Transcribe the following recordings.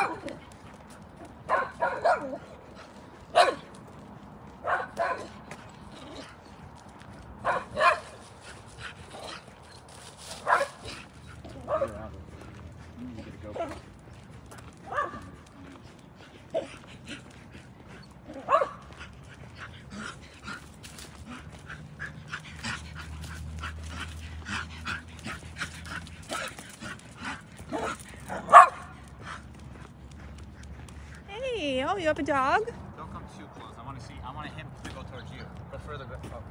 Oh! Hey, oh, you have a dog? Don't come too close. I want to see. I want him to go towards you, but further. Oh.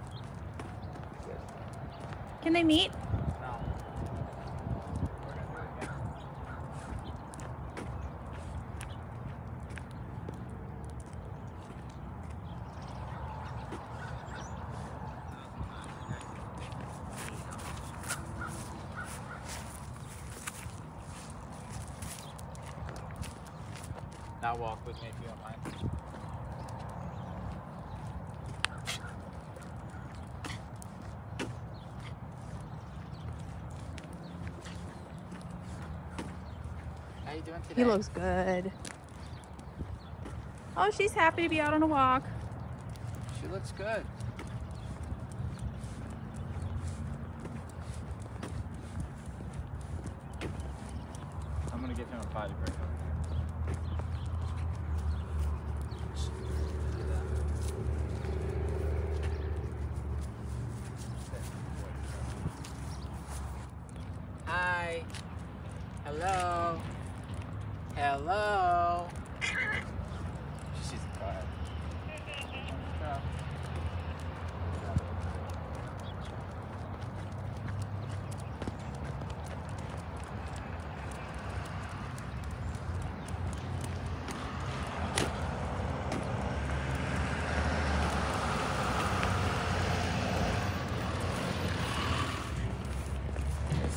Can they meet? No. Now walk with me if you don't mind. How you doing today? He looks good. Oh, she's happy to be out on a walk. She looks good. I'm gonna give him a potty break. Hi. Hello. Hello. She's quiet.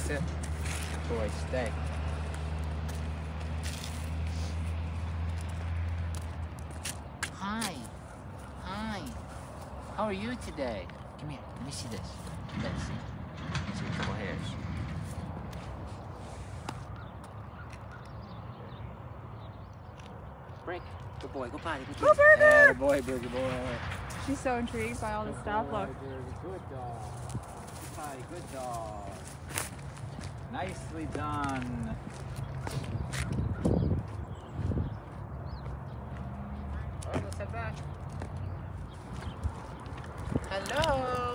Sit. Boy, stay. Hi. Hi. How are you today? Come here. Let me see this. Let's see. Let's see a couple hairs. Break. Good boy. Go potty. Good Go, Berger! Yeah, good boy, Berger boy. She's so intrigued by all this stuff. Good boy, Look. Berger. Good dog. Good potty. Good dog. Nicely done. All right, let's head back. Hello.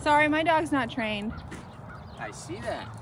Sorry, my dog's not trained. I see that.